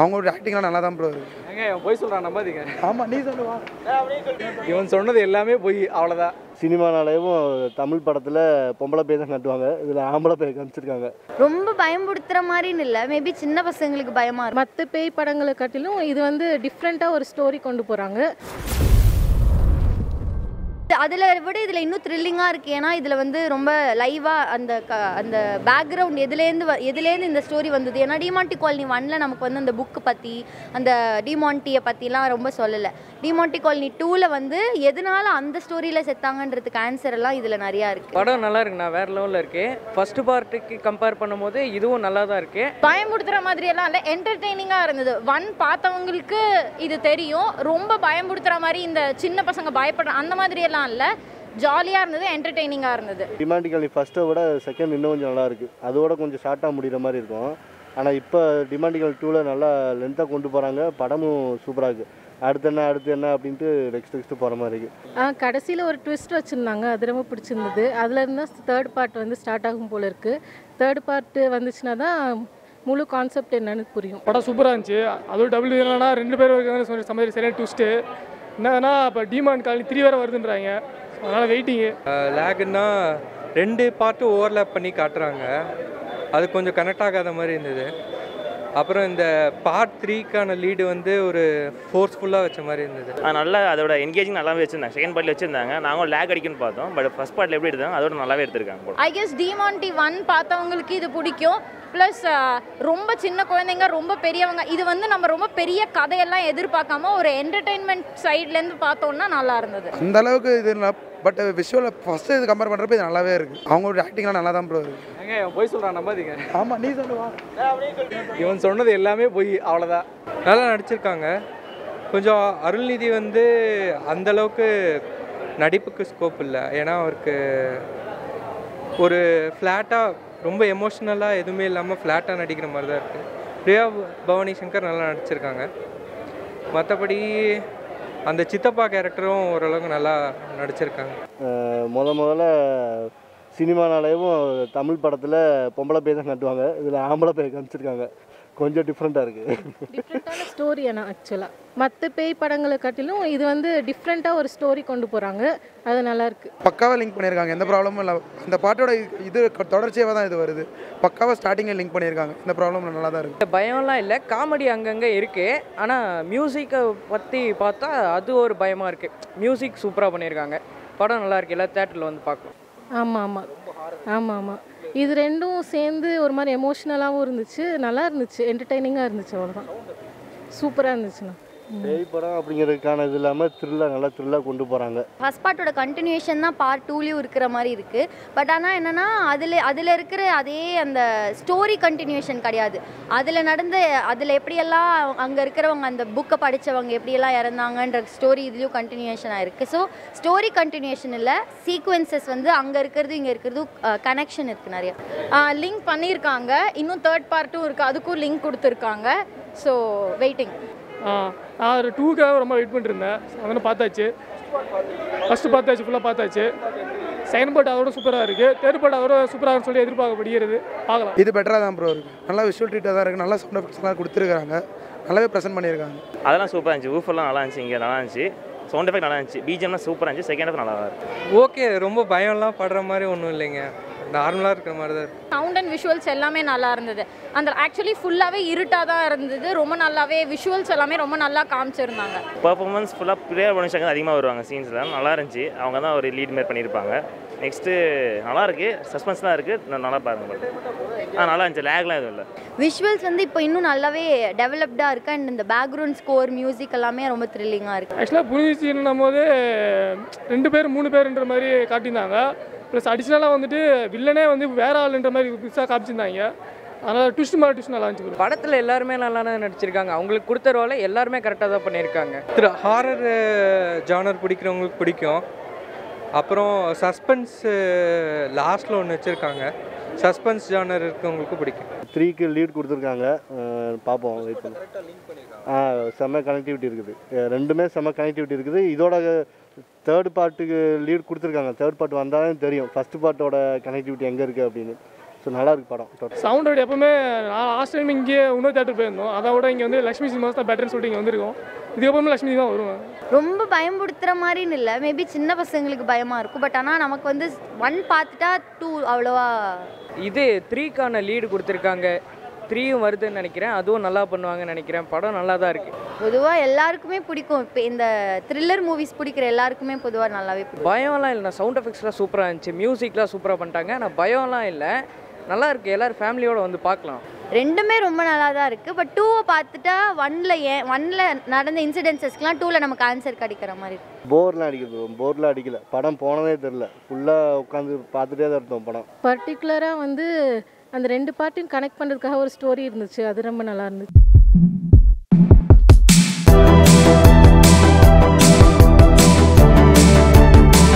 அவங்களோட ஆக்டிங்லாம் நல்லா தான் ப்ரோ இருக்கு. ஏங்க போய் சொல்கிறான் நம்பாதீங்க. ஆமாம் நீ சொல்லுவா இவன் சொன்னது எல்லாமே போய் அவ்வளோதான் சினிமானாலேயும் தமிழ் படத்தில் பொம்பளை பேர் தான் கட்டுவாங்க இதில் ஆம்பளை பேர் காமிச்சிருக்காங்க. ரொம்ப பயம்படுத்துகிற மாதிரின்னு இல்லை. மேபி சின்ன பசங்களுக்கு பயமாக இருக்கும். மற்ற பேய் படங்களை காட்டிலும் இது வந்து டிஃப்ரெண்ட்டாக ஒரு ஸ்டோரி கொண்டு போகிறாங்க அதில் விட இதில் இன்னும் த்ரில்லிங்காக இருக்குது ஏன்னா இதில் வந்து ரொம்ப லைவாக அந்த க அந்த பேக்ரவுண்ட் எதுலேருந்து வ- எதுலேருந்து இந்த ஸ்டோரி வந்தது? ஏன்னா டிமாண்டி காலனி ஒன்ல நமக்கு வந்து அந்த புக்கு பற்றி அந்த டிமாண்டியை பற்றிலாம் ரொம்ப சொல்லலை. டிமாண்டி காலனி டூவில் வந்து எதனால அந்த ஸ்டோரியில் செத்தாங்கன்றதுக்கு ஆன்சர் எல்லாம் இதில் நிறையா இருக்குது படம் நல்லா இருக்குண்ணா வேற லெவலில் இருக்கு. ஃபர்ஸ்ட் பார்ட்டுக்கு கம்பேர் பண்ணும்போது இதுவும் நல்லா தான் இருக்கு. பயம்படுத்துகிற மாதிரியெல்லாம் இல்லை என்டர்டெய்னிங்காக இருந்தது. ஒன் பார்த்தவங்களுக்கு இது தெரியும். ரொம்ப பயம்படுத்துகிற மாதிரி இந்த சின்ன பசங்க பயப்படுற அந்த மாதிரியெல்லாம் இல்லை ஜாலியாக இருந்தது என்டர்டெய்னிங்காக இருந்தது. டிமாண்டிக்கல் ஃபஸ்ட்டை விட செகண்ட் இன்னும் கொஞ்சம் நல்லா இருக்குது அதோட கொஞ்சம் ஷார்ட்டாக முடிகிற மாதிரி இருக்கும். ஆனால் இப்போ டிமாண்டிக்கல் டூவில் நல்லா லென்த்தாக கொண்டு போகிறாங்க படமும் சூப்பராக இருக்குது அடுத்து என்ன அடுத்து என்ன அப்படின்ட்டு நெக்ஸ்ட் நெக்ஸ்ட் போகிற மாதிரி இருக்குது கடைசியில் ஒரு ட்விஸ்ட் வச்சுருந்தாங்க. அது ரொம்ப பிடிச்சிருந்தது. அதில் இருந்தால் தேர்ட் பார்ட் வந்து ஸ்டார்ட் ஆகும் போல இருக்குது தேர்ட் பார்ட்டு வந்துச்சுன்னா தான் முழு கான்செப்ட் என்னன்னு புரியும். படம் சூப்பராக இருந்துச்சு. அதோட டபுள் என்னன்னா ரெண்டு பேர் இருக்காங்க சமையல் சரியான ட்விஸ்ட்டு என்னன்னா இப்போ டிமாண்ட் காலனி த்ரீ வேறு வருதுன்றாங்க. அதனால் வெயிட்டிங்கு லேக்குன்னா ரெண்டு பார்ட்டும் ஓவர்லேப் பண்ணி காட்டுறாங்க. அது கொஞ்சம் கனெக்ட் ஆகாத மாதிரி இருந்தது. அப்புறம் இந்த பார்ட் த்ரீக்கான லீடு வந்து ஒரு ஃபோர்ஸ்ஃபுல்லாக வச்ச மாதிரி இருந்தது. நல்லா அதோட என்கேஜிங் நல்லாவே வச்சிருந்தாங்க. செகண்ட் பார்ட்டில் வச்சிருந்தாங்க. நாங்களும் லேக் அடிக்குன்னு பார்த்தோம். பட் ஃபர்ஸ்ட் பார்ட்டில் எப்படி எடுத்தாங்க அதோட நல்லாவே எடுத்திருக்காங்க ஐ கெஸ் டிமாண்டி ஒன் பார்த்தவங்களுக்கு இது பிடிக்கும். ப்ளஸ் ரொம்ப சின்ன குழந்தைங்க ரொம்ப பெரியவங்க இது வந்து நம்ம ரொம்ப பெரிய கதையெல்லாம் எதிர்பார்க்காம ஒரு என்டர்டெயின்மெண்ட் சைட்லேருந்து பார்த்தோம்னா நல்லா இருந்தது. அந்த அளவுக்கு இது பட் விஷுவலில் ஃபஸ்ட்டு இது கம்பேர் பண்ணுறப்ப இது நல்லாவே இருக்குது அவங்களோட ஆக்டிங்லாம் நல்லா தான் ப்ரோ இருக்கு. ஏங்க இவன் போய் சொல்கிறான் நம்பாதீங்க. ஆமாம் நீ சொல்லுவா இவன் சொன்னது எல்லாமே போய் அவ்வளோதான் நல்லா நடிச்சிருக்காங்க. கொஞ்சம் அருள்நிதி வந்து அந்த அளவுக்கு நடிப்புக்கு ஸ்கோப் இல்லை. ஏன்னா அவருக்கு ஒரு ஃப்ளாட்டாக ரொம்ப எமோஷ்னலாக எதுவுமே இல்லாமல் ஃப்ளாட்டாக நடிக்கிற மாதிரி தான் இருக்குது பிரியா பவானி சங்கர் நல்லா நடிச்சிருக்காங்க. மற்றபடி அந்த சித்தப்பா கேரக்டரும் ஓரளவுக்கு நல்லா நடிச்சிருக்காங்க. முத முதல்ல சினிமானாலேயும் தமிழ் படத்தில் பொம்பளை பேர் தான் கட்டுவாங்க. இதில் ஆம்பளை பேர் காமிச்சிருக்காங்க. கொஞ்சம் டிஃப்ரெண்ட்டாக இருக்குது டிஃப்ரெண்ட்டான ஸ்டோரி ஆனால் ஆக்சுவலாக மற்ற பேய் படங்களை காட்டிலும் இது வந்து டிஃப்ரெண்ட்டாக ஒரு ஸ்டோரி கொண்டு போகிறாங்க அது நல்லா இருக்கு. பக்காவாக லிங்க் பண்ணியிருக்காங்க. எந்த ப்ராப்ளமும் இல்லை. அந்த பாட்டோட இது தொடர்ச்சியாக தான் இது வருது. பக்காவாக ஸ்டார்டிங்கில் லிங்க் பண்ணியிருக்காங்க. இந்த ப்ராப்ளம் நல்லா தான் இருக்குது பயம்லாம் இல்லை. காமெடி அங்கங்கே இருக்கு. ஆனால் மியூசிக்கை பற்றி பார்த்தா அது ஒரு பயமாக இருக்கு. மியூசிக் சூப்பராக பண்ணியிருக்காங்க. படம் நல்லா இருக்கு. எல்லா தேட்டரில் வந்து பார்க்கலாம். ஆமாம் ஆமாம் ஆமாம் ஆமாம் இது ரெண்டும் சேர்ந்து ஒரு மாதிரி எமோஷ்னலாகவும் இருந்துச்சு. நல்லா இருந்துச்சு. என்டர்டெய்னிங்காக இருந்துச்சு அவ்வளோதான் சூப்பராக இருந்துச்சுண்ணா. பேய் படம் அப்படிங்கிறதுக்கான இது இல்லாமல் த்ரில்லாக நல்லா த்ரில்லாக கொண்டு போகிறாங்க ஃபஸ்ட் பார்ட்டோட கண்டினியூஷன் தான் பார்ட் டூலேயும் இருக்கிற மாதிரி இருக்குது பட் ஆனால் என்னென்னா அதில் அதில் இருக்கிற அதே அந்த ஸ்டோரி கண்டினியூஷன் கிடையாது. அதில் நடந்த அதில் எப்படியெல்லாம் அங்கே இருக்கிறவங்க அந்த புக்கை படித்தவங்க எப்படியெல்லாம் இறந்தாங்கன்ற ஸ்டோரி இதுலேயும் கண்டினியூஷன் ஆகிருக்கு ஸோ ஸ்டோரி கண்டினியூஷன் இல்லை சீக்வன்சஸ் வந்து அங்கே இருக்கிறது இங்கே இருக்கிறது கனெக்ஷன் இருக்குது நிறைய. லிங்க் பண்ணியிருக்காங்க. இன்னும் தேர்ட் பார்ட்டும் இருக்குது அதுக்கும் லிங்க் கொடுத்துருக்காங்க. ஸோ வெயிட்டிங் நான் ஒரு டூக்காக ரொம்ப வெயிட் பண்ணிருந்தேன் அதனால் பார்த்தாச்சு. ஃபஸ்ட்டு பார்த்தாச்சு ஃபுல்லாக பார்த்தாச்சு. செகண்ட் பார்ட் அதோட சூப்பராக இருக்குது தேர்ட் பார்ட் அதோட சூப்பராக சொல்லி எதிர்பார்க்கப்படுகிறது. பார்க்கலாம். இது பெட்டராக தான் ப்ரோ இருக்குது நல்லா விஷுவல் ட்ரீட்டாக தான் இருக்குது நல்லா சவுண்ட் எஃபெக்ட்ஸ்லாம் கொடுத்துருக்காங்க. நல்லாவே ப்ரெசென்ட் பண்ணியிருக்காங்க. அதெல்லாம் சூப்பராக இருந்துச்சு. ஊஃபெல்லாம் நல்லா இருந்துச்சு இங்கே நல்லா இருந்துச்சு. சவுண்ட் எஃபெக்ட் நல்லா இருந்துச்சு. பிஜிஎம்லாம் சூப்பராக இருந்துச்சு. செகண்ட் ஹாஃப் நல்லா இருக்கு. ஓகே ரொம்ப பயம்லாம் படுற மாதிரி ஒன்றும் இல்லைங்க. நார்மலாக இருக்கிற மாதிரி தான் சவுண்ட் அண்ட் விஷுவல்ஸ் எல்லாமே நல்லா இருந்தது. அந்த ஆக்சுவலி ஃபுல்லாகவே இருட்டாக தான் இருந்தது. ரொம்ப நல்லாவே விஷுவல்ஸ் எல்லாமே ரொம்ப நல்லா காமிச்சிருந்தாங்க. பர்ஃபார்மன்ஸ் ஃபுல்லாக பிரியா மனுஷங்க அதிகமாக வருவாங்க சீன்ஸில் நல்லா இருந்துச்சு. அவங்க தான் ஒரு லீட் மாரி பண்ணியிருப்பாங்க. நெக்ஸ்ட்டு நல்லா இருக்கு. சஸ்பென்ஸ்லாம் இருக்குது நல்லா பாருங்க ஆ நல்லா இருந்துச்சு. லேக்லாம் எதுவும் இல்லை. விஷுவல்ஸ் வந்து இப்போ இன்னும் நல்லாவே டெவலப்டாக இருக்குது அண்ட் இந்த பேக்ரவுண்ட் ஸ்கோர் மியூசிக் எல்லாமே ரொம்ப த்ரில்லிங்காக இருக்குது ஆக்சுவலாக புனிச்சின்னும் போது ரெண்டு பேர் மூணு பேருன்ற மாதிரி காட்டியிருந்தாங்க. ப்ளஸ் அடிஷ்னலாக வந்துட்டு வில்லனே வந்து வேற ஆளுன்ற மாதிரி புதுசாக காமிச்சிருந்தாங்க. அதனால் ட்விஸ்ட் மாதிரி ட்விஸ்ட் நல்லா இருந்துச்சு. படத்தில் எல்லாருமே நல்லா தான் நடிச்சிருக்காங்க. அவங்களுக்கு கொடுத்த ரோலை எல்லாருமே கரெக்டாக தான் பண்ணியிருக்காங்க. திரு ஹாரர் ஜானர் பிடிக்கிறவங்களுக்கு பிடிக்கும். அப்புறம் சஸ்பென்ஸு லாஸ்ட்டில் ஒன்று வச்சுருக்காங்க. சஸ்பென்ஸ் ஜானர் இருக்கவங்களுக்கு பிடிக்கும். த்ரீக்கு லீட் கொடுத்துருக்காங்க. பார்ப்போம் வெயிட் பண்ணி. ஆ செம்ம கனெக்டிவிட்டி இருக்குது. ரெண்டுமே செம்ம கனெக்டிவிட்டி இருக்குது. இதோட தேர்ட் பார்ட்டுக்கு லீட் கொடுத்துருக்காங்க. தேர்ட் பார்ட் வந்தாலும் தெரியும். ஃபஸ்ட் பார்ட்டோட கனெக்டிவிட்டி எங்கே இருக்குது அப்படின்னு. ஸோ நல்லா இருக்கு படம் total. சவுண்ட் ரைட் எப்பவுமே நான் லாஸ்ட் டைம் இங்கே இன்னொரு தேட்டர் போயிருந்தோம். அதை விட இங்கே வந்து லக்ஷ்மி சினிமாஸ் தான் பெட்டர்னு சொல்லிட்டு இங்கே வந்திருக்கோம். இதுக்கப்புறமே லக்ஷ்மி தான் வருவேன். ரொம்ப பயம்படுத்துகிற மாதிரின்னு இல்லை. மேபி சின்ன பசங்களுக்கு பயமாக இருக்கும். பட் ஆனால் நமக்கு வந்து ஒன் பார்த்துட்டா டூ அவ்வளோவா. இது த்ரீக்கான லீடு கொடுத்துருக்காங்க. த்ரீயும் வருதுன்னு நினைக்கிறேன். அதுவும் நல்லா பண்ணுவாங்கன்னு நினைக்கிறேன். படம் நல்லா தான் இருக்குது பொதுவாக எல்லாருக்குமே பிடிக்கும். இப்போ இந்த த்ரில்லர் மூவிஸ் பிடிக்கிற எல்லாருக்குமே பொதுவாக நல்லாவே பிடிக்கும். பயம்லாம் இல்லை. சவுண்ட் எஃபெக்ட்ஸ்லாம் சூப்பராக இருந்துச்சு. மியூசிக்லாம் சூப்பராக பண்ணிட்டாங்க. ஆனால் பயம்லாம் இல்லை. நல்லா இருக்கு எல்லாரும் ஃபேமிலியோட வந்து பார்க்கலாம். ரெண்டுமே ரொம்ப நல்லா தான் இருக்குது பட் டூவை பார்த்துட்டா ஒன்ல ஏன் ஒன்ல நடந்த இன்சிடென்சஸ்க்குலாம் டூவில் நமக்கு ஆன்சர் கிடைக்கிற மாதிரி இருக்கு. போர்லாம் அடிக்குது போர்லாம் அடிக்கல. படம் போனதே தெரில ஃபுல்லாக உட்காந்து பார்த்துட்டே தான் இருந்தோம் படம். பர்டிகுலராக வந்து அந்த ரெண்டு பார்ட்டையும் கனெக்ட் பண்ணுறதுக்காக ஒரு ஸ்டோரி இருந்துச்சு. அது ரொம்ப நல்லா இருந்துச்சு.